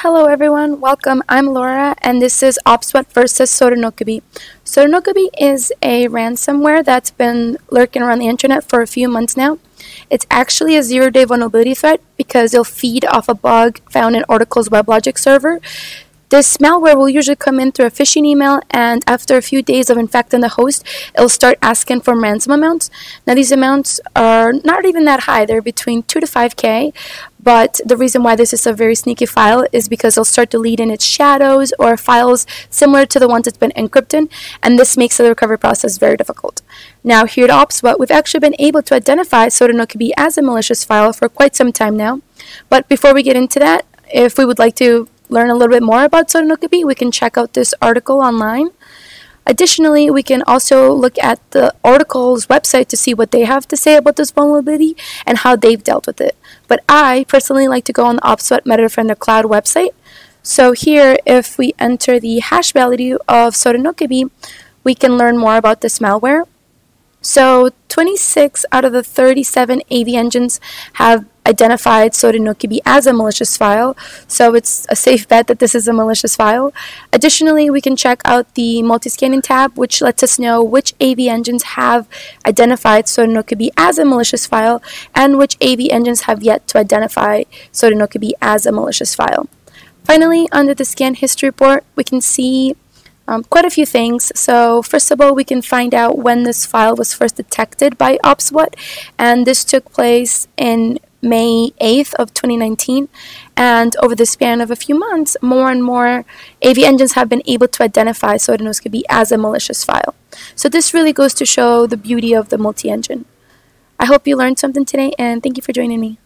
Hello everyone, welcome. I'm Laura and this is OPSWAT versus Sodinokibi. Sodinokibi is a ransomware that's been lurking around the internet for a few months now. It's actually a zero-day vulnerability threat because it'll feed off a bug found in Oracle's WebLogic server. This malware will usually come in through a phishing email, and after a few days of infecting the host, it'll start asking for ransom amounts. Now, these amounts are not even that high, they're between 2 to 5k, but the reason why this is a very sneaky file is because it'll start to lead in its shadows or files similar to the ones that's been encrypted, and this makes the recovery process very difficult. Now, here at OPSWAT, we've actually been able to identify Sodinokibi as a malicious file for quite some time now. But before we get into that, if we would like to learn a little bit more about Sodinokibi, we can check out this article online. Additionally, we can also look at the article's website to see what they have to say about this vulnerability and how they've dealt with it. But I personally like to go on the OPSWAT MetaDefender Cloud website. So here, if we enter the hash value of Sodinokibi, we can learn more about this malware. So 26 out of the 37 AV engines have identified Sodinokibi as a malicious file, so it's a safe bet that this is a malicious file. Additionally, we can check out the multi-scanning tab, which lets us know which AV engines have identified Sodinokibi as a malicious file, and which AV engines have yet to identify Sodinokibi as a malicious file. Finally, under the scan history report, we can see um, quite a few things. So first of all, we can find out when this file was first detected by OPSWAT, and this took place in May 8th of 2019 and over the span of a few months more and more AV engines have been able to identify Sodinokibi as a malicious file. So this really goes to show the beauty of the multi-engine. I hope you learned something today and thank you for joining me.